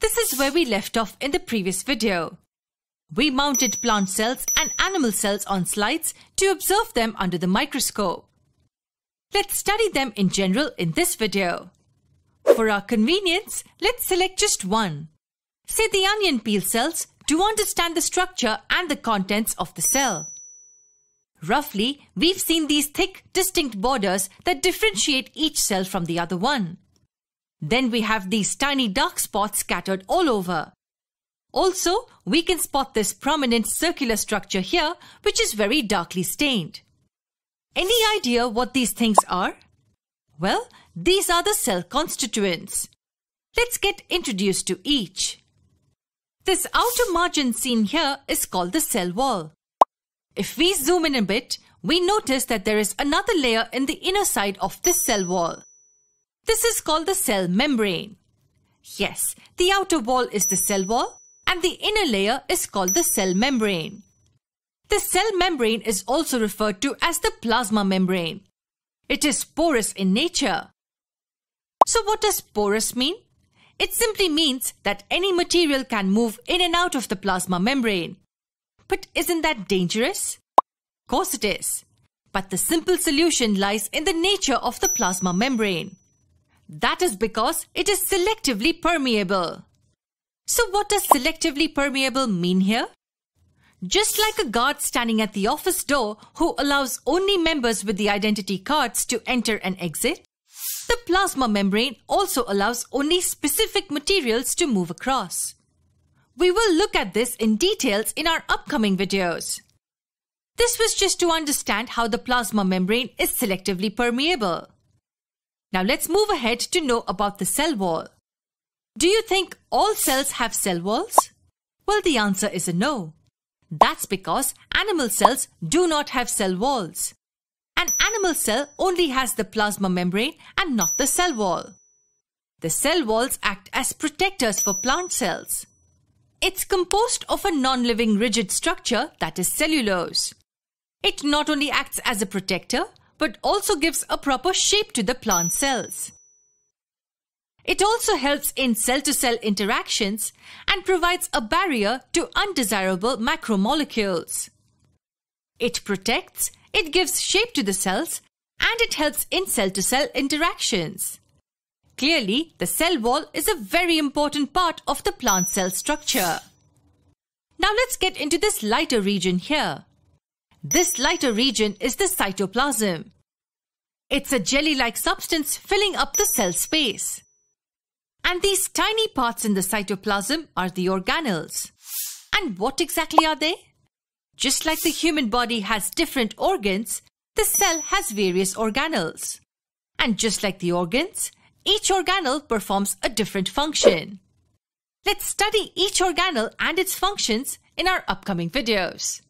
This is where we left off in the previous video. We mounted plant cells and animal cells on slides to observe them under the microscope. Let's study them in general in this video. For our convenience, let's select just one. Say the onion peel cells to understand the structure and the contents of the cell. Roughly, we've seen these thick, distinct borders that differentiate each cell from the other one. Then we have these tiny dark spots scattered all over. Also, we can spot this prominent circular structure here, which is very darkly stained. Any idea what these things are? Well, these are the cell constituents. Let's get introduced to each. This outer margin seen here is called the cell wall. If we zoom in a bit, we notice that there is another layer in the inner side of this cell wall. This is called the cell membrane. Yes, the outer wall is the cell wall and the inner layer is called the cell membrane. The cell membrane is also referred to as the plasma membrane. It is porous in nature. So what does porous mean? It simply means that any material can move in and out of the plasma membrane. But isn't that dangerous? Of course it is. But the simple solution lies in the nature of the plasma membrane. That is because it is selectively permeable. So what does selectively permeable mean here? Just like a guard standing at the office door who allows only members with the identity cards to enter and exit, the plasma membrane also allows only specific materials to move across. We will look at this in details in our upcoming videos. This was just to understand how the plasma membrane is selectively permeable. Now let's move ahead to know about the cell wall. Do you think all cells have cell walls? Well, the answer is a no. That's because animal cells do not have cell walls. An animal cell only has the plasma membrane and not the cell wall. The cell walls act as protectors for plant cells. It's composed of a non-living rigid structure that is cellulose. It not only acts as a protector, but also gives a proper shape to the plant cells. It also helps in cell-to-cell -cell interactions and provides a barrier to undesirable macromolecules. It protects, it gives shape to the cells, and it helps in cell-to-cell -cell interactions. Clearly, the cell wall is a very important part of the plant cell structure. Now let's get into this lighter region here. This lighter region is the cytoplasm. It's a jelly-like substance filling up the cell space. And these tiny parts in the cytoplasm are the organelles. And what exactly are they? Just like the human body has different organs, the cell has various organelles. And just like the organs, each organelle performs a different function. Let's study each organelle and its functions in our upcoming videos.